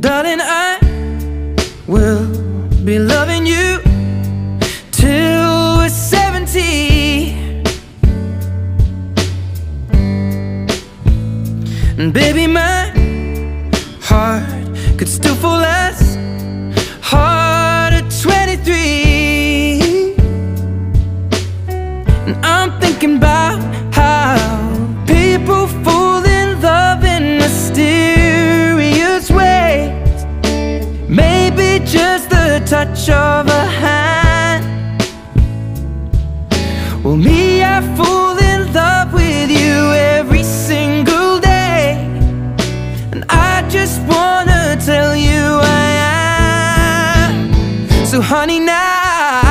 Darling, I will be loving you till we're 70. And baby, my heart could still fall as hard at 23. And I'm thinking about just the touch of a hand. Well, me, I fall in love with you every single day. And I just wanna tell you I am. So honey, now